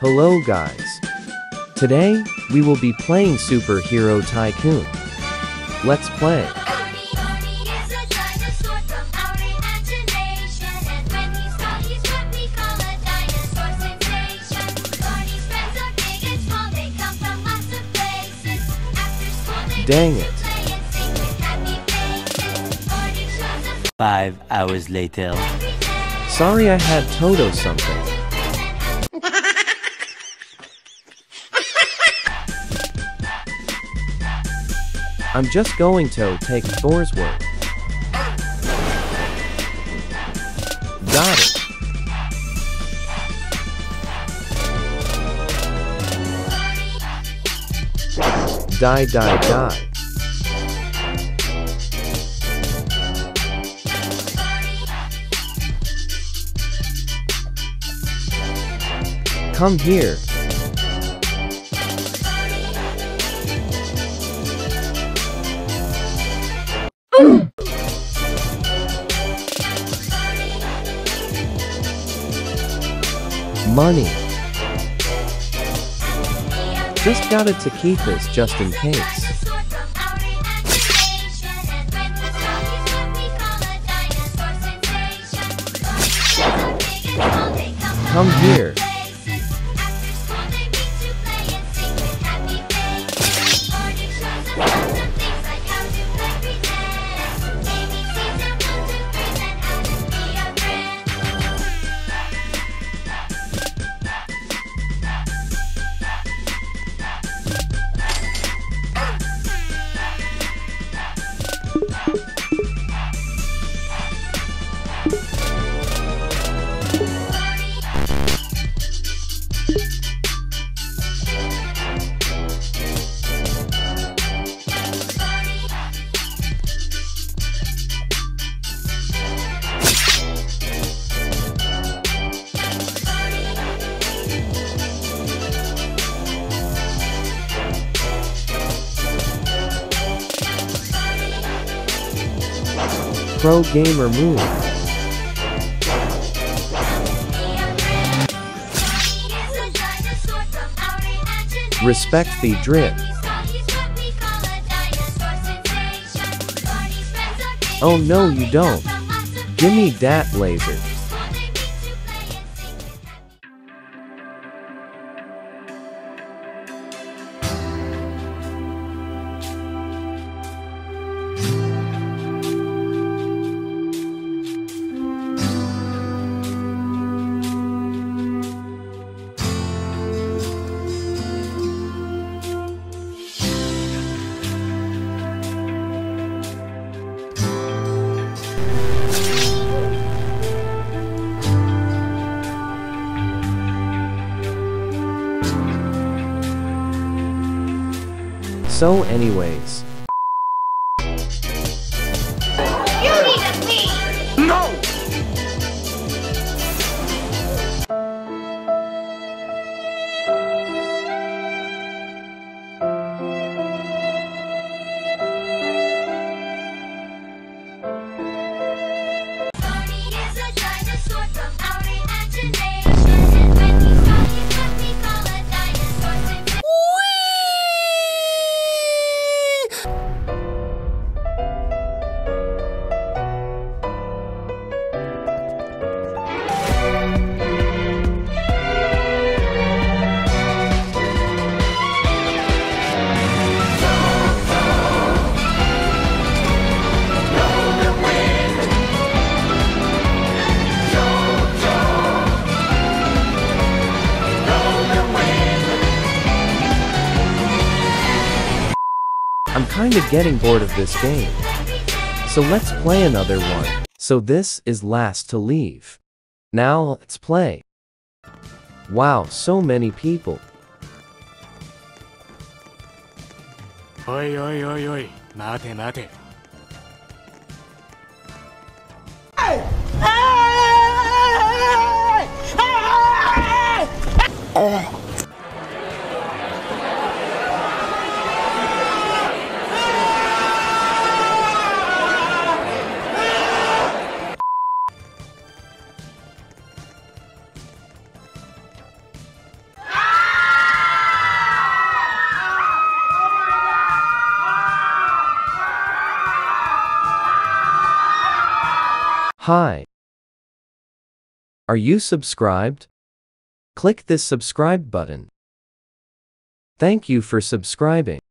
Hello guys. Today, we will be playing Superhero Tycoon. Let's play. Odie Odie is a dinosaur from our imagination And when I'm just going to take Thor's word. Got it. Die, die, die. Come here. Money. Just got it to keep this just in case. Come from Pro gamer move. Respect the drip. Oh no you don't. come from lots of Give me places. that laser. So anyways, I'm kinda getting bored of this game. So let's play another one. So this is last to leave. Now let's play. Wow, so many people. Oi, oi, oi, oi. Mate, mate. Oh. Hi. Are you subscribed? Click this subscribe button. Thank you for subscribing.